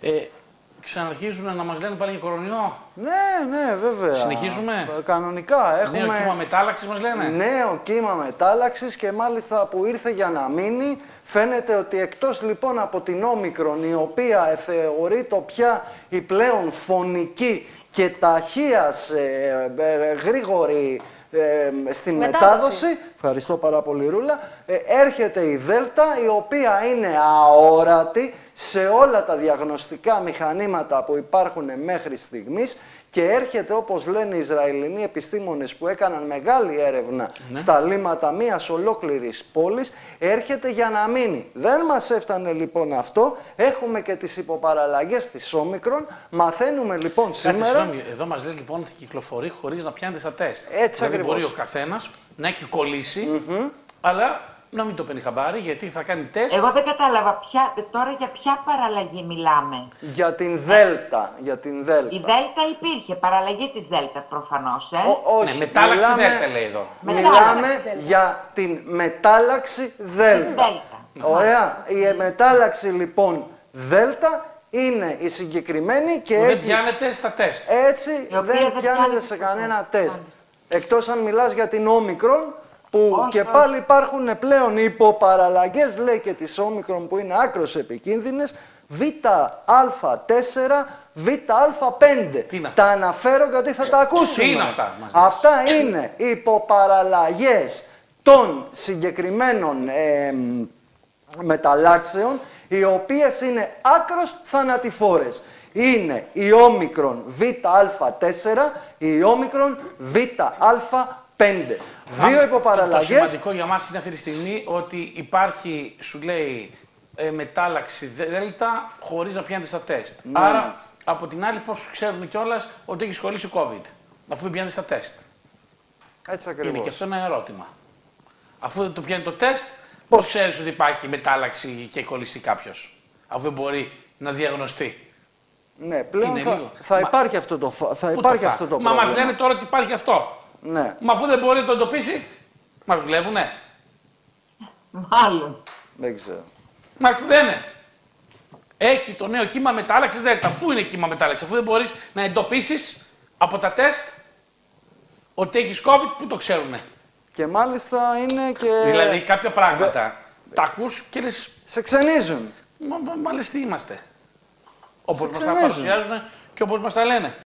Ε, ξαναρχίζουν να μας λένε πάλι για κορονοϊό; Ναι, ναι, βέβαια. Συνεχίζουμε; Ε, Κανονικά. Έχουμε Νέο κύμα μετάλλαξης μας λένε; νέο κύμα μετάλλαξης και μάλιστα που ήρθε για να μείνει. Φαίνεται ότι εκτός λοιπόν από την όμικρον, η οποία ε, θεωρείται πια η πλέον φωνική και ταχείας ε, ε, γρήγορη ε, στην Μετάδοση. μετάδοση, ευχαριστώ πάρα πολύ Ρούλα, ε, έρχεται η Δέλτα η οποία είναι αόρατη σε όλα τα διαγνωστικά μηχανήματα που υπάρχουν μέχρι στιγμής και έρχεται όπως λένε οι Ισραηλινοί επιστήμονες που έκαναν μεγάλη έρευνα στα λίμματα μιας ολόκληρης πόλης, έρχεται για να μείνει. Δεν μας έφτανε λοιπόν αυτό, έχουμε και τις υποπαραλλαγές της Όμικρον, μαθαίνουμε λοιπόν Κάτσε, σήμερα... συγγνώμη, εδώ μας λες λοιπόν ότι κυκλοφορεί χωρίς να πιάνεται στα τεστ. Έτσι δηλαδή ακριβώς. μπορεί ο καθένας να έχει κολλήσει, αλλά να μην το παίρνει χαμπάρι γιατί θα κάνει τεστ. Εγώ δεν κατάλαβα ποια, τώρα για ποια παραλλαγή μιλάμε. Για την Δέλτα, για την Δέλτα. Η Δέλτα υπήρχε, παραλλαγή της Δέλτα προφανώς, ε. Ο- όχι, ναι, μετάλλαξη μιλάμε- δέλτα λέει εδώ. Μετάλλαξη Μιλάμε Δέλτα. για την μετάλλαξη Δέλτα. Δέλτα. Ωραία. Η μετάλλαξη λοιπόν Δέλτα είναι η συγκεκριμένη και Που δεν έχει πιάνεται στα τεστ. έτσι Η οποία δεν δεν πιάνεται πιάνεται σε στο κανένα τεστ. τεστ. Εκτός αν μιλάς για την όμικρον που Όχι, και όχι. πάλι υπάρχουν πλέον υποπαραλλαγές λέει και της όμικρον που είναι άκρος επικίνδυνες ΒΑ4, ΒΑ5. Τι είναι αυτά; Τα αναφέρω γιατί θα τα ακούσουμε. Τι είναι αυτά, μας λες. Αυτά είναι υποπαραλλαγές των συγκεκριμένων ε, μεταλλάξεων οι οποίες είναι άκρος θανατηφόρες. Είναι η όμικρον ΒΑ4, η όμικρον ΒΑ5. Δύο Το υποπαραλλαγές. σημαντικό για μας είναι αυτή τη στιγμή ότι υπάρχει, σου λέει, ε, μετάλλαξη δέλτα χωρίς να πιάνεται στα τεστ. Ναι, Άρα, ναι. από την άλλη, πώς ξέρουμε κιόλας ότι έχει κολλήσει COVID, αφού δεν πιάνεται στα τεστ. Έτσι Είναι ακριβώς. και αυτό ένα ερώτημα. Αφού δεν το πιάνει το τεστ, πώς ξέρεις ότι υπάρχει μετάλλαξη και κολλήσει κάποιος, αφού δεν μπορεί να διαγνωστεί; Ναι, πλέον Είναι θα, λίγο. θα Μα- υπάρχει αυτό το, φα- θα Πού υπάρχει θα; αυτό το Μα πρόβλημα. μα λένε τώρα ότι υπάρχει αυτό. Ναι, Μα αφού δεν μπορεί να το εντοπίσει, μας δουλεύουνε. Μάλλον. δεν ξέρω. Μα σου λένε. Έχει το νέο κύμα μετάλλαξης Δέλτα. Πού είναι κύμα μετάλλαξης, αφού δεν μπορείς να εντοπίσεις από τα τεστ ότι έχεις COVID, πού το ξέρουνε. Και μάλιστα είναι και... Δηλαδή κάποια πράγματα τα ακούς και λες. Σε ξενίζουν. Μα, μα, μα λες τι είμαστε. Όπως μας τα ξενίζουν. παρουσιάζουν και όπως μας τα λένε.